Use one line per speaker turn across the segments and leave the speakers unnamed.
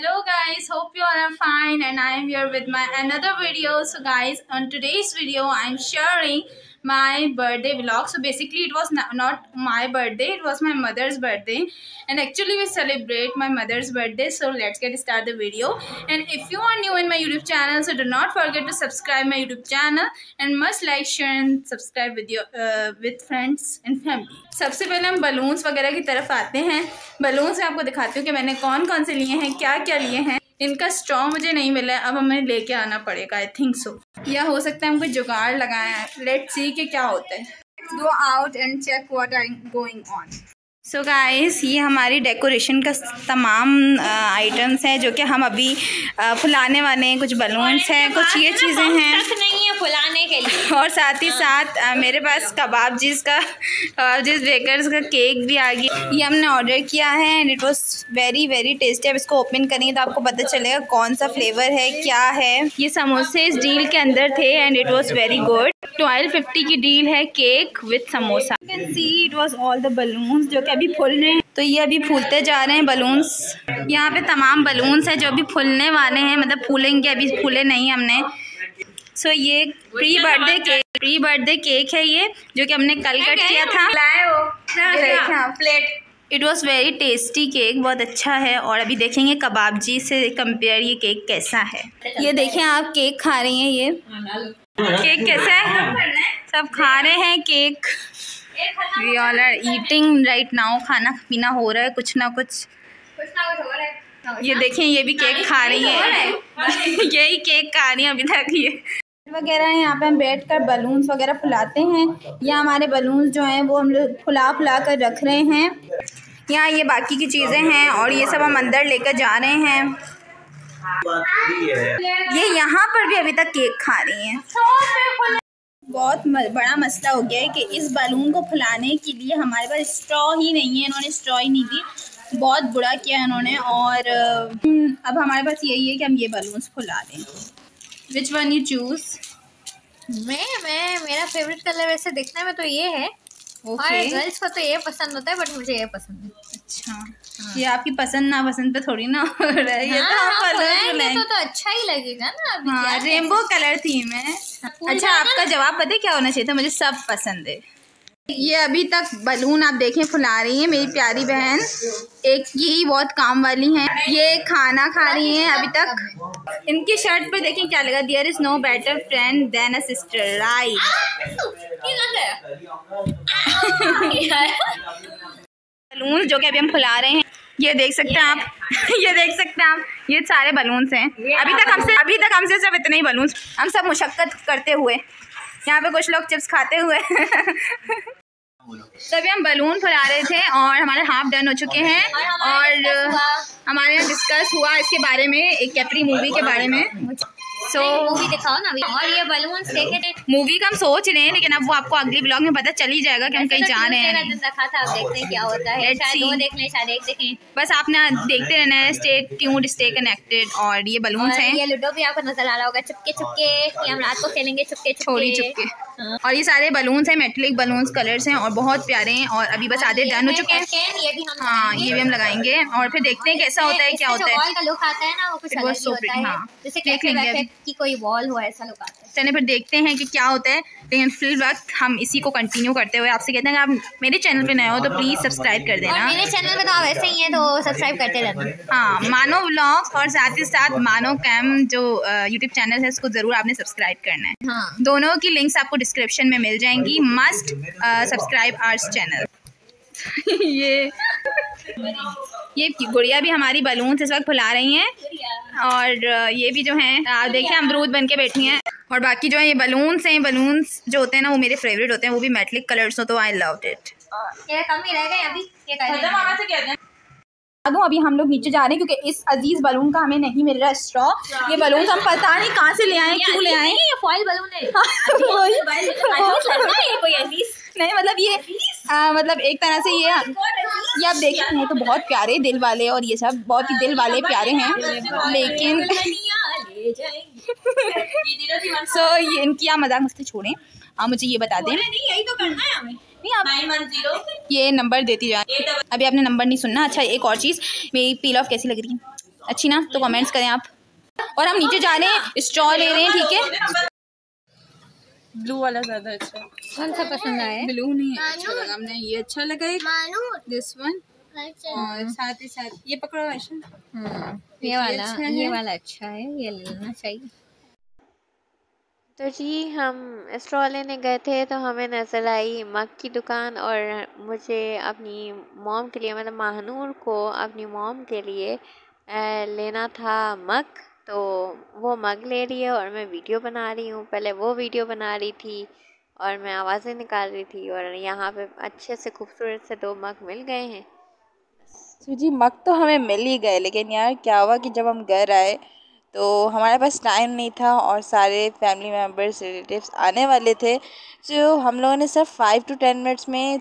hello guys. Hope you all are fine and i am here with my another video. So guys on today's video i'm sharing my birthday vlog so basically it was not, my birthday it was my mother's birthday and actually we celebrate my mother's birthday so let's get start the video and if you are new in my youtube channel so do not forget to subscribe my youtube channel and must like share and subscribe with your uh, with friends and family सबसे पहले हम balloons वगैरह की तरफ़ आते हैं balloons मैं आपको दिखाती हूँ कि मैंने कौन कौन से लिए हैं क्या क्या लिए हैं इनका स्ट्रॉ मुझे नहीं मिला है, अब हमें लेके आना पड़ेगा आई थिंक सो या हो सकता है हम कोई जुगाड़ लगाए हैं लेट सी के क्या होता है. Go out and check what I going on so so guys ये हमारी डेकोरेशन का तमाम आइटम्स हैं जो कि हम अभी फुलाने वाले हैं। कुछ बलून्स हैं कुछ ये चीज़ें हैं।
नहीं है फुलाने के लिए।
और साथ ही साथ आ, मेरे पास कबाब जिस का कबाब जिस बेकर्स का केक भी आ गया। ये हमने ऑर्डर किया है and it was very very tasty अब इसको ओपन करेंगे तो आपको पता चलेगा कौन सा फ्लेवर है क्या है। ये समोसे इस डील के अंदर थे and it was very good twelve fifty की डील है cake with samosa. Can see it was all the balloons जो कि अभी फूल रहे हैं। तो ये अभी फूलते जा रहे हैं बलून्स यहाँ पे तमाम बलून्स हैं जो अभी फूलने वाले हैं मतलब फूलेंगे अभी फूले नहीं हमने। सो so, ये pre birthday cake pre birthday cake है ये जो कि हमने कल कट किया था। Plate it was very tasty cake बहुत अच्छा है। और अभी देखेंगे कबाब जी से कंपेयर ये केक कैसा है। ये देखें आप केक खा रही हैं ये। केक कैसा है? सब खा रहे हैं cake. We all are eating right now खाना पीना हो रहा है, कुछ ना कुछ। ये देखें, ये भी केक खा रही है। यही केक खा रही है अभी तक ये। वगैरह यहाँ पे हम बैठ कर बलून्स वगैरह फुलाते हैं। या हमारे बलून्स जो हैं, वो हम लोग फुला फुला कर रख रहे हैं। यहाँ ये बाकी की चीज़ें हैं और ये सब हम अंदर लेकर जा रहे हैं। ये यहाँ पर भी अभी तक केक खा रही हैं। बहुत बड़ा मसला हो गया है कि इस बलून को फुलाने के लिए हमारे पास स्ट्रॉ ही नहीं है इन्होंने स्ट्रॉ ही नहीं दी। बहुत बुरा किया इन्होंने और अब हमारे पास यही है कि हम ये बलून्स फुला दें। विच वन यू चूज़
मैं मैं मेरा फेवरेट कलर वैसे देखने में तो ये है। Okay. और गर्ल्स को तो ये पसंद होता है बट मुझे ये पसंद है।
अच्छा हाँ। ये आपकी पसंद ना पसंद पे थोड़ी ना हो रहा है ये तो
हाँ, तो कलर तो, तो अच्छा ही लगेगा ना अभी
हाँ रेनबो कलर थीम है अच्छा आपका जवाब पता है क्या होना चाहिए था मुझे सब पसंद है ये अभी तक बलून आप देखें फुला रही है मेरी प्यारी बहन एक ये बहुत काम वाली हैं ये खाना खा रही हैं अभी तक इनकी शर्ट पे देखें क्या लगा there is no better friend than a sister right balloon जो कि अभी हम फुला रहे हैं। ये देख सकते हैं आप। ये देख सकते हैं आप। ये सारे बलून्स हैं। अभी तक हमसे अभी तक हमसे सब इतने ही बलून्स हम सब मुशक्क़त करते हुए। यहाँ पे कुछ लोग चिप्स खाते हुए। तभी हम बलून फुला रहे थे और हमारे हाफ़ डन हो चुके हैं। और हमारे यहाँ डिस्कस हुआ इसके बारे में एक कैपरी मूवी के बारे में।
सो मूवी दिखाओ ना और ये बलून देखे थे।
मूवी का हम सोच रहे हैं लेकिन अब वो आपको अगली ब्लॉग में पता चल ही जाएगा कि हम कहीं जा रहे हैं।
रखा था अब देखते हैं क्या होता है। शायद वो देख लें शायद एक देखें।
बस आपने देखते रहना है स्टे ट्यून्ड स्टे कनेक्टेड और ये बलून है।
ये लूडो भी आपको नज़र आ रहा होगा चुपके चुपके। ये हम रात को खेलेंगे चुपके
छोड़ी चुपके। हाँ। और ये सारे बलून्स हैं मेटलिक बलून्स कलर्स हैं और बहुत प्यारे हैं और अभी बस आधे डन हो चुके हैं।
ये भी हम
हाँ ये भी हम लगाएँगे और फिर देखते हैं कैसा होता है क्या होता है।
का लुक आता है ना वो कुछ अलग ही होता है। हाँ। जैसे कैफ़े की कोई वॉल हो ऐसा लुक आता है।
चलिए फिर देखते हैं कि क्या होता है। लेकिन फिल वक्त हम इसी को कंटिन्यू करते हुए आपसे कहते हैं आप मेरे चैनल पे नए हो तो प्लीज़ सब्सक्राइब कर देना।
मेरे चैनल पे तो आप ऐसे ही हैं तो सब्सक्राइब करते रहना।
हाँ मानो व्लॉग्स और साथ ही साथ मानो कैम जो यूट्यूब चैनल है उसको ज़रूर आपने सब्सक्राइब करना है।
हाँ।
दोनों की लिंक्स आपको डिस्क्रिप्शन में मिल जाएँगी। मस्ट सब्सक्राइब आर्स चैनल ये ये गुड़िया भी हमारी बलून इस वक्त फुला रही हैं। और ये भी जो हैं आप देखिए अमरूद बन के बैठी हैं। और बाकी जो है ये बलून्स हैं बलून्स जो होते हैं ना वो मेरे फेवरेट होते हैं वो भी मेटलिक कलर्स हो तो आई लव इट दूँ अभी हम लोग नीचे जा रहे हैं क्योंकि इस अज़ीज़ बलून का हमें नहीं मिल रहा स्ट्रॉ ये बलून हम पता नहीं कहाँ से ले आए क्यों ले आए।
ये फॉइल बलून है।
नहीं मतलब ये आ, मतलब एक तरह से ये ये आप देख रहे हैं तो बहुत प्यारे दिल वाले और ये सब बहुत ही दिल वाले प्यारे हैं लेकिन सो so, ये इनकी आप मज़ाक मस्ती छोड़ें। आप मुझे ये बता दें।
यही तो करना है हमें।
ये नंबर देती जाए अभी आपने नंबर नहीं सुनना। अच्छा एक और चीज़ मेरी पील ऑफ़ कैसी लग रही है? अच्छी ना? तो कमेंट्स करें आप। और हम नीचे जा रहे हैं स्टॉल ले रहे हैं ठीक है? ब्लू वाला ज़्यादा अच्छा
कौन सा पसंद आया?
ब्लू नहीं अच्छा लगा हमने ये अच्छा लगा एक। दिस वन और साथ ही साथ ये पकड़ो ऐसा
हम्म, ये वाला अच्छा ये वाला अच्छा है ये लेना चाहिए।
तो जी हम स्ट्रॉ लेने गए थे तो हमें नज़र आई मग की दुकान और मुझे अपनी मॉम के लिए मतलब महानूर को अपनी मॉम के लिए लेना था मग। तो वो मग ले रही है और मैं वीडियो बना रही हूँ। पहले वो वीडियो बना रही थी और मैं आवाज़ें निकाल रही थी और यहाँ पे अच्छे से खूबसूरत से दो मग मिल गए हैं।
तो जी मग तो हमें मिल ही गए, लेकिन यार क्या हुआ कि जब हम घर आए तो हमारे पास टाइम नहीं था और सारे फैमिली मेंबर्स रिलेटिव्स आने वाले थे। तो हम लोगों ने सिर्फ़ फाइव टू टेन मिनट्स में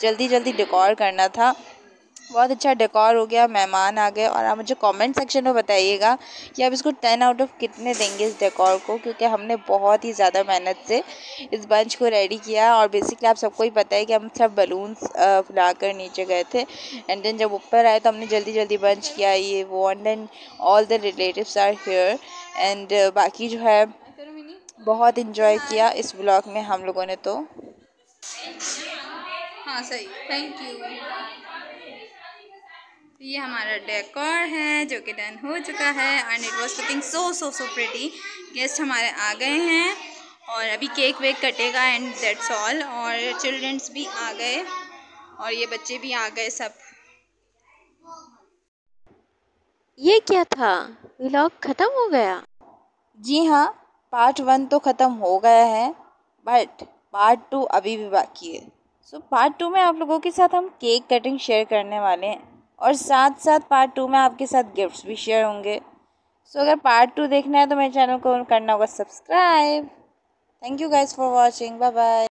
जल्दी जल्दी डिकॉर करना था। बहुत अच्छा डेकोर हो गया, मेहमान आ गए और आप मुझे कमेंट सेक्शन में बताइएगा कि आप इसको टेन आउट ऑफ़ कितने देंगे इस डेकोर को, क्योंकि हमने बहुत ही ज़्यादा मेहनत से इस बंच को रेडी किया और बेसिकली आप सबको ही पता है कि हम सब बलून्स फुला कर नीचे गए थे एंड देन जब ऊपर आए तो हमने जल्दी जल्दी बंच किया ये वो and then all the relatives are here and बाकी जो है बहुत इन्जॉय किया इस ब्लॉग में हम लोगों ने तो।
हाँ सही। थैंक यू ये हमारा डेकोर है जो कि डन हो चुका है and it was looking so so so pretty guest हमारे आ गए हैं और अभी केक वेक कटेगा एंड दैट्स ऑल और चिल्ड्रंस भी आ गए और ये बच्चे भी आ गए सब।
ये क्या था? व्लॉग ख़त्म हो गया?
जी हाँ पार्ट वन तो ख़त्म हो गया है बट पार्ट टू अभी भी बाकी है। सो पार्ट टू में आप लोगों के साथ हम केक कटिंग शेयर करने वाले हैं। और साथ साथ पार्ट टू में आपके साथ गिफ्ट्स भी शेयर होंगे। सो अगर पार्ट टू देखना है तो मेरे चैनल को करना होगा subscribe thank you guys for watching bye bye